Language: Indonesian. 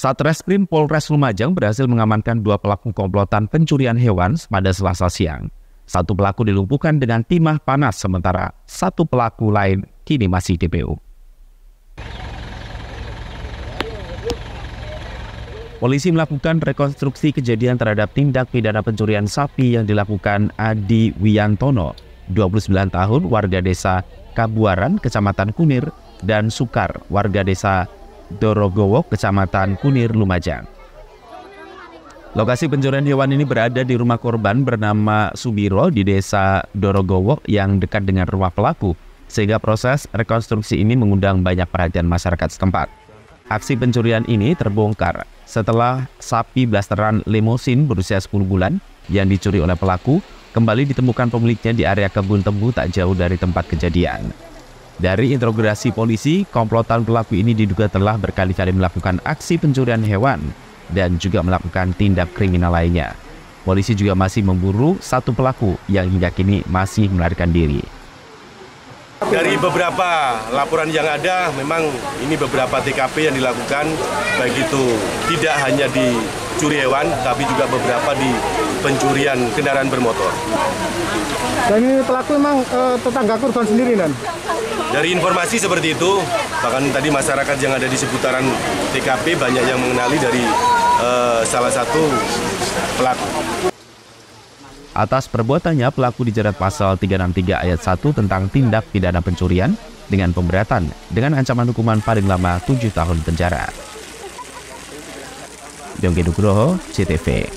Satreskrim Polres Lumajang berhasil mengamankan dua pelaku komplotan pencurian hewan pada selasa siang. Satu pelaku dilumpuhkan dengan timah panas, sementara satu pelaku lain kini masih DPO. Polisi melakukan rekonstruksi kejadian terhadap tindak pidana pencurian sapi yang dilakukan Adi Wiantono, 29 tahun, warga desa Kabuaran, Kecamatan Kunir, dan Sukar, warga desa Dorogowo, Kecamatan Kunir, Lumajang. Lokasi pencurian hewan ini berada di rumah korban bernama Subiro di desa Dorogowo yang dekat dengan rumah pelaku, sehingga proses rekonstruksi ini mengundang banyak perhatian masyarakat setempat. Aksi pencurian ini terbongkar setelah sapi blasteran lemosin berusia 10 bulan yang dicuri oleh pelaku kembali ditemukan pemiliknya di area kebun tebu tak jauh dari tempat kejadian. Dari interogasi polisi, komplotan pelaku ini diduga telah berkali-kali melakukan aksi pencurian hewan dan juga melakukan tindak kriminal lainnya. Polisi juga masih memburu satu pelaku yang hingga kini masih melarikan diri. Dari beberapa laporan yang ada, memang ini beberapa TKP yang dilakukan, baik itu tidak hanya di curi hewan, tapi juga beberapa di pencurian kendaraan bermotor. Dan ini pelaku memang e, tetangga korban sendiri, dan? Dari informasi seperti itu, bahkan tadi masyarakat yang ada di seputaran TKP banyak yang mengenali dari e, salah satu pelaku. Atas perbuatannya, pelaku dijerat pasal 363 ayat 1 tentang tindak pidana pencurian dengan pemberatan dengan ancaman hukuman paling lama 7 tahun penjara. Yonggi Nugroho, CTV.